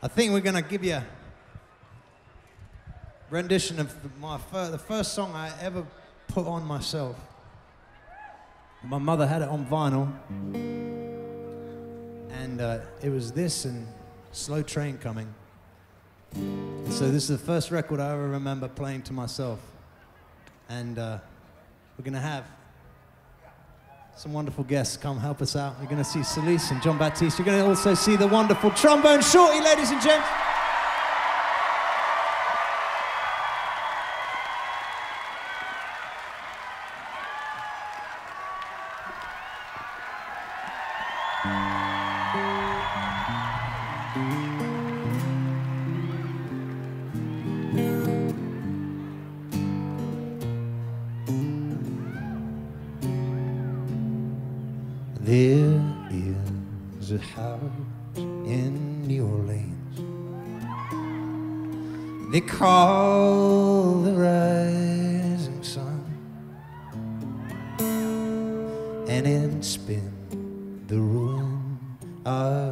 I think we're gonna give you a rendition of my fir- the first song I ever put on myself. My mother had it on vinyl, and uh, it was this and "Slow Train Coming." And so this is the first record I ever remember playing to myself, and uh, we're gonna have some wonderful guests come help us out. You're gonna see Celisse and Jon Batiste. You're gonna also see the wonderful trombone shorty, ladies and gents. There house in New Orleans. They call the rising sun, and it's been the ruin of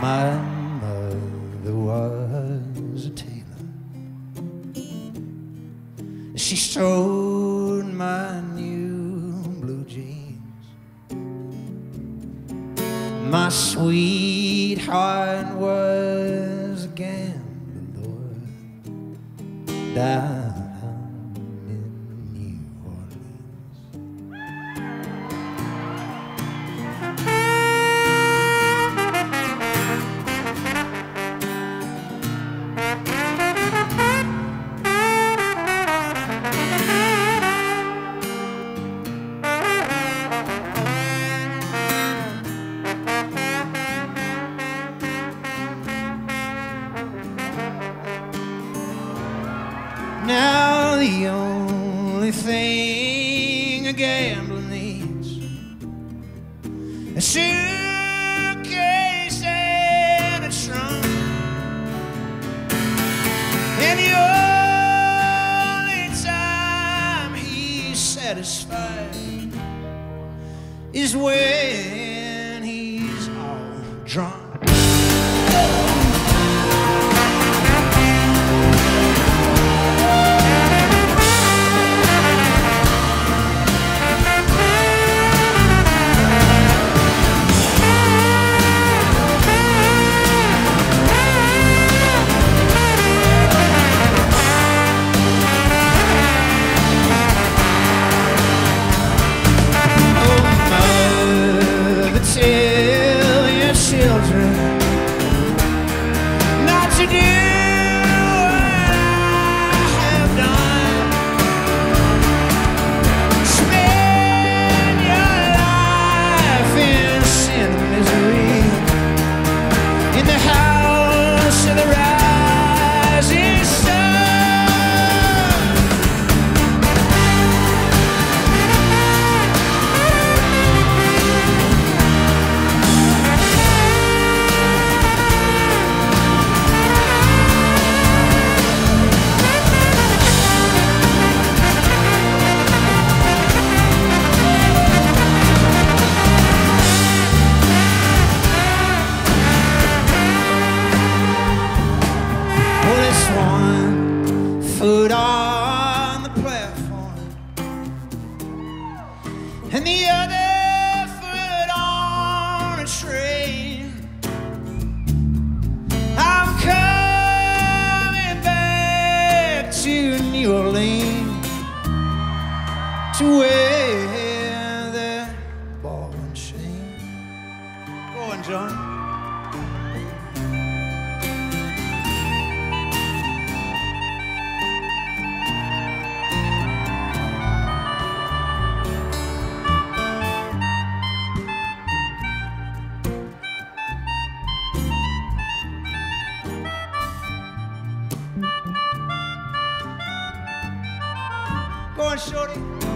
My mother was a tailor. She sewed my new blue jeans. My sweetheart was a gambler, Lord, the only thing a gambler needs a suitcase and a trunk, and the only time he's satisfied is when he's all drunk. And the other foot on a train. I'm coming back to New Orleans to wear Go on, Shorty.